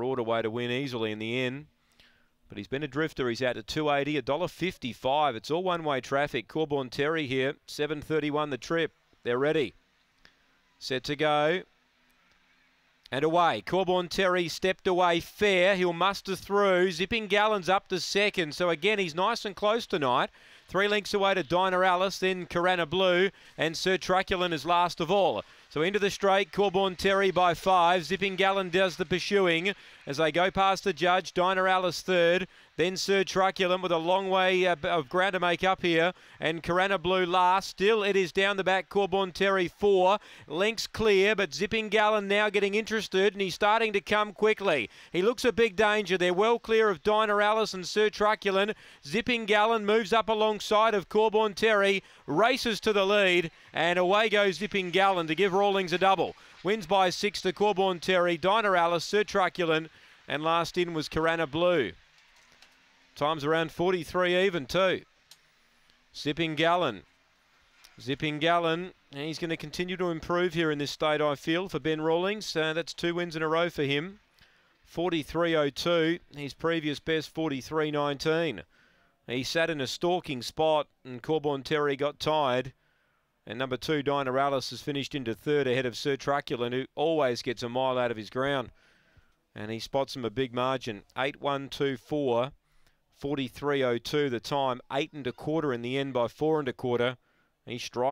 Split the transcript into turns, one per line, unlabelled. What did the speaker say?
roared away to win easily in the end. But he's been a drifter. He's out to 280, $1.55. It's all one-way traffic. Corborn Terry here, 7.31 the trip. They're ready. Set to go. And away. Corborn Terry stepped away fair. He'll muster through. Zipping Gallons up to second. So again, he's nice and close tonight. Three lengths away to Dinah Alice, then Carana Blue, and Sir Truculent is last of all. So into the straight, Corborn Terry by five. Zipping Gallon does the pursuing as they go past the judge. Dinah Alice third, then Sir Truculent with a long way uh, of ground to make up here, and Carana Blue last. Still, it is down the back. Corborn Terry four, lengths clear, but Zipping Gallon now getting interested, and he's starting to come quickly. He looks a big danger. They're well clear of Dinah Alice and Sir Truculent. Zipping Gallon moves up alongside of Corborn Terry, races to the lead, and away goes Zipping Gallon to give Rawlings a double. Wins by six to Corborn Terry, Dinah Alice, Sir Truculent, and last in was Carana Blue. Time's around 43 even too. Zipping Gallon. Zipping Gallon, he's going to continue to improve here in this state, I feel, for Ben Rawlings. Uh, that's two wins in a row for him. 43.02, his previous best 43.19. He sat in a stalking spot and Corborn Terry got tired. And number two, Dinah Alice, has finished into third ahead of Sir Truculent, who always gets a mile out of his ground. And he spots him a big margin. 8-1-2-4, 43.02 the time. Eight and a quarter in the end by four and a quarter. He strikes.